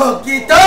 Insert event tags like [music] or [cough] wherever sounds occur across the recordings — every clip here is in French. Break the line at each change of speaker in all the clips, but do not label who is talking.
So get.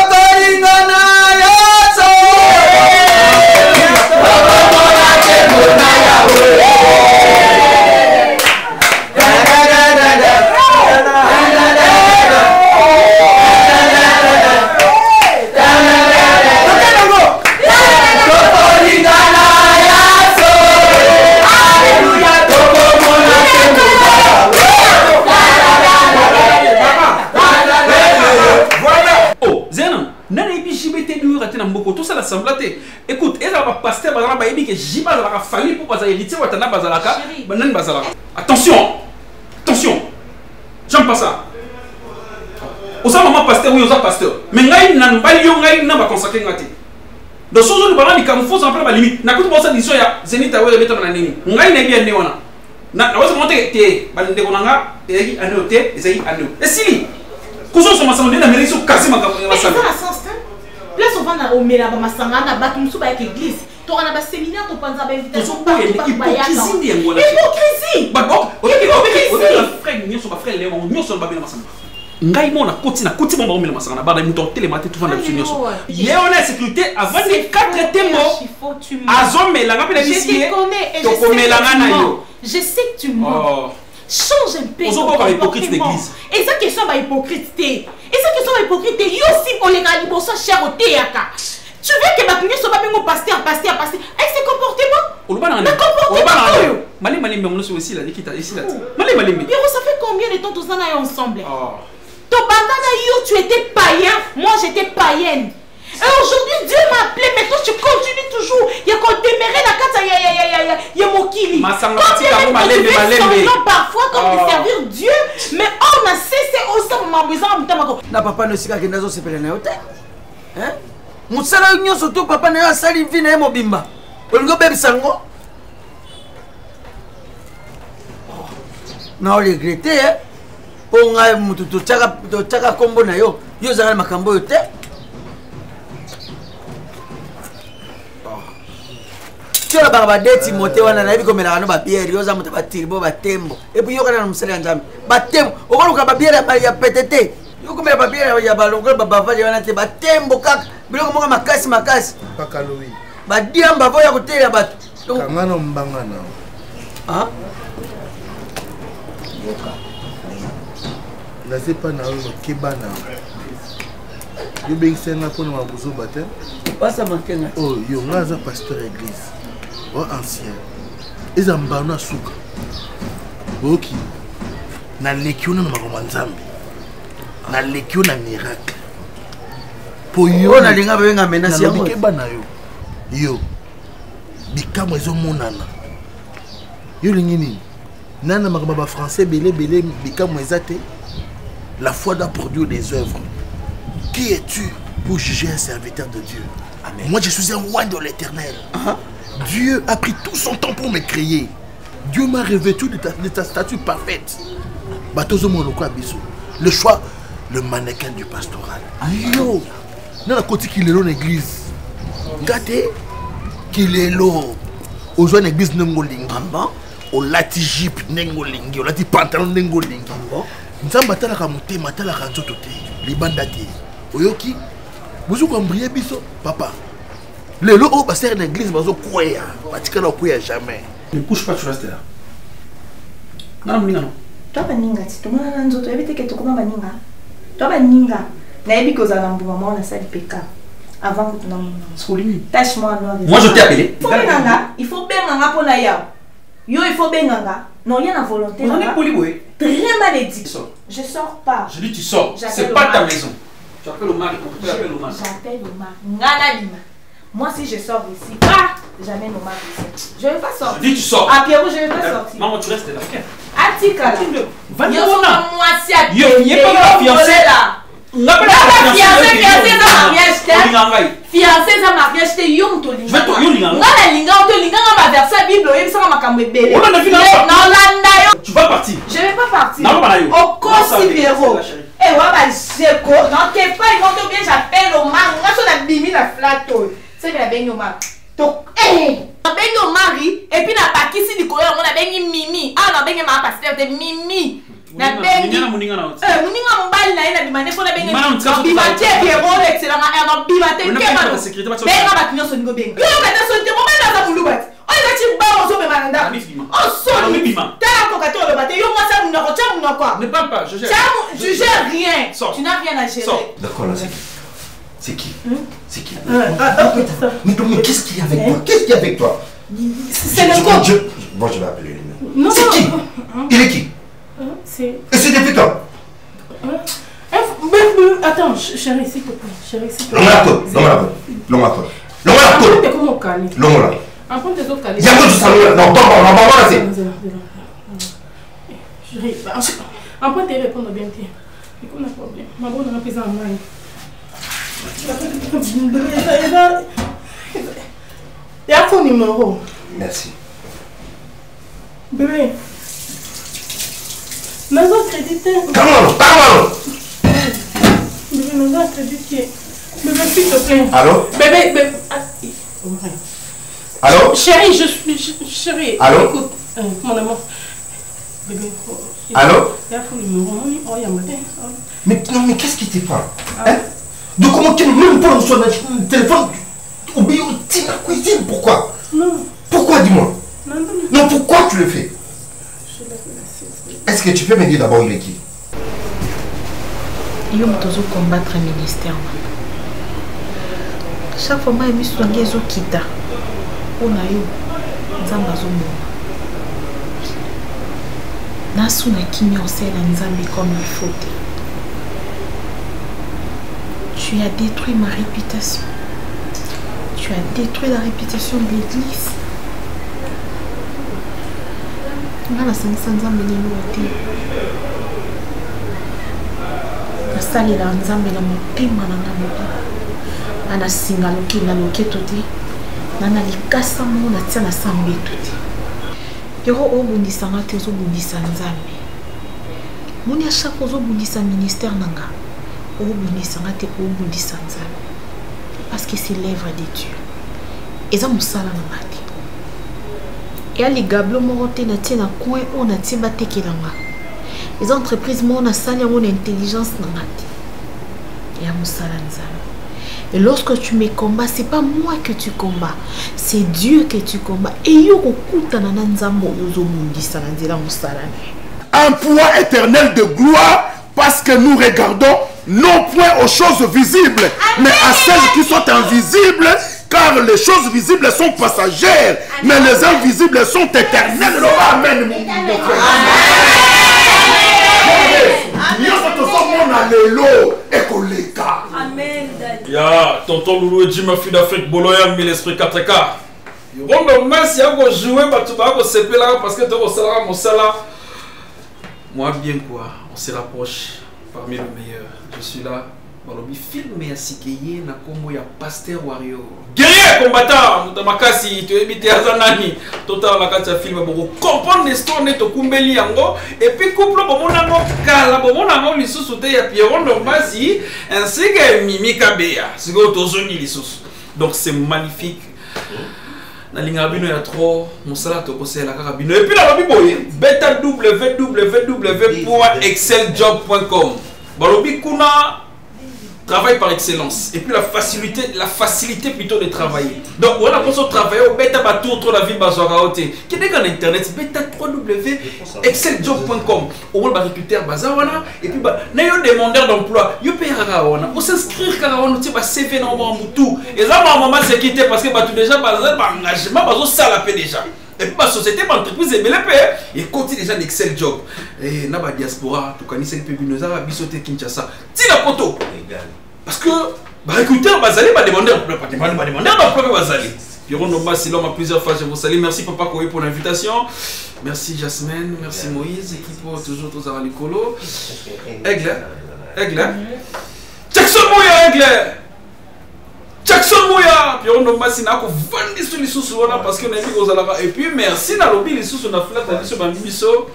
Na
mboko tosala sembla te écoute ezala bapaster bazalaka bayebi ke jibe azalaka fali mpo bazala héritier watanda bazalaka. Banani bazalaka? Attention! Attention! J'aime pas ça. Oza mama paster oui oza paster mais ngai na mbali yo ngai na baconsacre nga te donc soki ozoli banga likambo fo ozala mpena balimite nakuti bosa division ya zenit awere betama na nini ngai nayebi ya nde wana nakozi mona te te bandeko na nga ezalaki ane oyo te ezalaki ane oyo esili kozosoma nde na meri so kasi makambo ya
Mais place ovanda omela bamasanga na bato mosusu bayaka église. Toka na baséminaire topanza bainvitation
hypocrisie! Ndi yango wana
hypocrisie!
frère nyonso bafrère leo bango nyonso babela masanga ngai mo nakoti nakoti mo baomela masanga na bana moto otelema te tofanda biso nyonso. Wana ya sécurité avandi 4 tembo azomelanga mpe na bisi ye tokomelanga na yo.
Je sais que tu mens.
Oh.
change un peu eza question ya bahypocrite te eza question ya bahypocrite te yo si olingaka liboso cher oteyaka tu veux ke bato nyonso babengo paster paster paster avec ce comportement
na
comportement oyo. biro ça fait combien de temps toza na yo ensemble?
Tobanda
na yo tu étais païen. Moi j'étais païenne. Et aujourd'hui, Dieu m'a appelé, mais toi tu continues toujours. Il y a qu'on démérer la carte, il y a, il y a, il y a, il y a, Quand tu parfois comme
Oh.
de servir Dieu, mais on a cessé au sein de ma maison, en temps,
na papa na yo te. Hein? nyonso to papa na yo asali vi na ye mobimba na ye mpo ngai motu totyaka totyaka nkombo na yo. Yo ozanga na makambo oyo te tiola baka badeti mote wana nayebi komelaka no babiere yo oza moto batiribo batembo epui yokana na mosala ya nzambe. Batembo okoluka babiere ya pete te yokomela babiere ya balongola babavali wana te batembo kaka. Biloko moko makasi makasi.
Pakalowi
badiamba vo ya kotelela bato. Donc,
kanga na mbanga na.
Ah,
naze mpa na oyo keba na. Yobengisenga mpona mabuzoba te
pasa makenga
oyo yo nga aza pasteur église o ancien eza mbano ya suka. Oyoki naleki yo na makambo ya nzambe. Naleki yo na miracle. Mpo
oyo nalinga babenga menasi yango
nalobi keba na yo. Yo bikamwa ezomonana. Yo olingi nini? Nani na makambo ya bafrançais ebele ebele eza te. La foi doit produire des œuvres. Qui es-tu pour juger un serviteur de Dieu?
Amen.
moi je suis un roi de l'éternel Dieu a pris tout son temps pour me créer. Dieu m'a revêtu de ta, de ta statue parfaite. Batozomona lokola biso le choix le mannequin du pastoral. Yo nga nakotiki lelo na église. Nga te kilelo ozwa na église ndenge olingi
bon?
Olati jipe ndenge olingi olati pantalon ndenge olingi
bon?
Nzambe atalaka motema atalaka nzoto te. Libanda te. Oyoki? Bozuku ambrie biso? Papa lelo oyo basere na église bazokweya batikala okweya jamais
Ne bouge pas, tu restes là. Non, non, non.
twa baninga ti tomona na nzoto oyebi teke tokoma baninga twa baninga nayebi kozala na mbuma moko nasali peka avant kutu na mona
Soulini.
tache moi noir
Moi, je t'ai appelé.
benganga il faut benganga mpona yaw yo il faut benganga non rien volonté
On est poli, oui.
très mal je sors pas
Je dis, tu sors. C'est
au
pas ta
mari.
maison. Tu appelles au mari. Tu appelles au mari.
j'appelle ngana lima moi si je sors ici pas jamais Omar ici je vais pas
Je
sortir
dis, tu sors.
ah Pierrot je vais pas sortir
Maman, tu restes là. ok
atikala
Va
mwasi ya
Yo,
tende,
yé pas la
kolela.
Ngapa
Ngapa fiancé, fiancé, eza mariage fiancé mariage te yo moto
Je vais to- yo olinganga.
nga nalinganga te olinganga baverse ya bible oyebisanga makambo ebele
Olanda vina
Ye-
pa-
nalanda yo
Tu vas partir.
je vais pas partir
yo. la
bajeko nante pas imoto bien j'appelle omar nga so nabimi na flat oyo soki nabengi omari eh! nabengi omari epui napakisi likolo yango nabengi mimi. Ah, Awa nabengi maa paster te mimi.
Nabengi
moninga
eh, mobali na ye nabima te mpo
nabengebima
te pierolexelanga nabima te
kebenga bato
nyonso ningo benga yobeta soni te mobali naza moluba te. Oyo ezati bao ozobema na ndako. Osoni
oh,
tala koka te oloba te yo mwasa munako tya
munakwa
tu n'as rien à gérer.
C'est qui C'est qui C'est qui
ah,
Mais donc, mais qu'est-ce qu'il y a avec toi Qu'est-ce qu'il y a avec toi
C'est le
je- Bon, je vais appeler lui.
Non,
C'est
non,
qui
hein,
Il est qui
hein, C'est.
Et c'est depuis quand
hein. Attends, ch- chérie, s'il te plaît. Chérie, s'il te plaît.
Yango non, tombe, on va voir là, c'est.
Chérie, bah, apprends tes répondre bien. tiens. Et qu'on a problème. Ma bonne, on a pris en main. A ton numéro.
Merci.
Bébé. Nazo crédité.
Calme-toi, calme-toi.
Bébé, nazo crédité. Bébé, s'il te plaît.
Allô?
Bébé, bébé. Ah.
Allô?
Chérie, je suis. ch- Chérie,
Allô?
écoute. euh, mon amour. Bébé. oh,
Allô?
Il y a ton numéro. Oh, il y a matin. Oh.
Mais non, mais qu'est-ce qui te prend Hein? De comment tu ne même pas sur le téléphone Ou bien tu la cuisine, pourquoi?
Non,
Pourquoi, dis-moi?
Non, non.
Non, pourquoi tu le fais?
Je.
Est-ce que tu peux me dire d'abord il est qui?
Yo moto ozocombattre ministère chaque fois nzambe azomona. Nasuna kimia osala nzambe comme il faut. te tu as détruit ma réputation. Tu as détruit la réputation de l'église. Nga nasangisa nzambe lelo te. Nasalela nzambe na motema na nga mobima nga nasinga loke na loketo te. Nga na likasa moko natia na sa mbeto te. Yoko obundisanga te ozobundisa nzambe. Moni a chaque ozobundisa ministère na nga obundisanga te obundisa nzambe. Parce que c'est l'œuvre de dieu. Eza mosala na nga te eya ligablo moko te natie na coin oyo natie batekelanga eza entreprise moko nasali yango na intelligence na nga te. Eya mosala nzambe. Et lorsque tu me combats c'est pas moi que tu combats c'est dieu que tu combats. Eyo kokutana na nzambe oyo ozomundisa na nzela mosala na ye.
Un poids éternel de gloire parce que nous regardons non point aux choses visibles, mais à celles qui sont invisibles, car les choses visibles sont passagères, mais les invisibles sont éternelles. Amen. mon- frère. ekoleka
ya tonton lulu edi mafi d'afrique bolo yambi l'esprit 4k rondo masi ya kojoue bato baya kosepelaka parce que tokosalaka mosala moi bien quoi on se rapproche parmi le meilleur je suis là balobi filme ya sika ye na nkombo ya paster wario guerrier combattant moto makasi toyebi te aza nani? Totala na kati ya filme bokokomprendre histoire nde tokumbeli yango. Epuis couple bomona yango kala bomona yango lisusu te ya pierron dombasi ainsi que mimi kabeya. Sikoyo tozongi lisusu. Donc c'est magnifique nalingaka bino ya tro mosala tokosala kaka bino. Epuis nalobi boye beta www exceljob com. Balobi kuna travail par excellence. Et puis la facilité la facilité plutôt de travailler. Donc voilà pour ça travailler au beta batour trop la vie bazwaka o te kende ka na internet beta www.exceljob.com omona barecruteur baza wana et puis ba- na yo demandeur d'emploi. Yo mpe kaka wana os'inscrire kaka wana otie bacv na omaka motu eza bamama seki te parce que bato déjà baza baengagement bazosala mpe déjà. Et puis basociété baentreprise ebele mpe ekoti déjà na excel job. Eh, na badiaspora tokaniseli mpe bino ezaka biso te kinshasa. Ntina poto parce que barecruteur bazali bademandebademandeur bapropre bazali. Pirono basi loma plusieurs fois je vous salue. Merci papa koye pour l'invitation. Merci jasmine. Merci moïse. Équipe toujours tozala likolo aigle aigle jackson moya aigle! Jackson moya! Pirono basi nakovandisa lisusu wana parce que nayebi kozalaka et puis merci nalobi lisusu na flat na biso bambi biso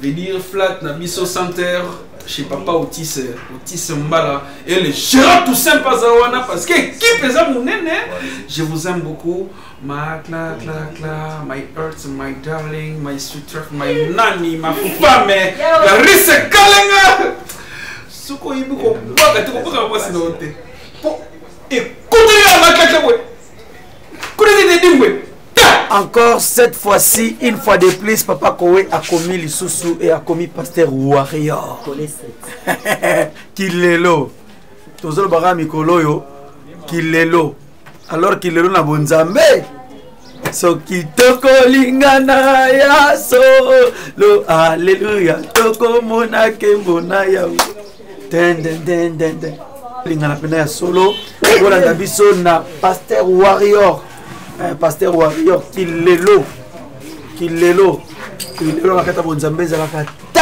veut dire flat na biso centre chez papa Otis, Otis Mbala. Et le gérant Toussaint Pazawana parce que équipe eza monene je vous aime beaucoup. Ma cla cla cla my heart my darling my sweetheart my nani ma femme. Clarisse Kalenga. Soki oyibi kobwaka te kobwaka mwasi na yo te. Po ekuteli ya makaka boye kuteli te dingwe
Encore cette fois-ci, une fois de plus, Papa Kowe a commis l'Issoussou et a commis Pasteur Warrior. [laughs] Kilelo. Tozolo bara mikolo yo. Kilelo. Alors kilelo na bonzambe. soki tokolingana ya solo aleluya tokomona nkembo na yawe tendendendende lingana mpena ya solo kolanda biso na paster warrior eh, paster warrior kilelo. Kilelo. Kilelo na kati ya bonzambe ezalaka te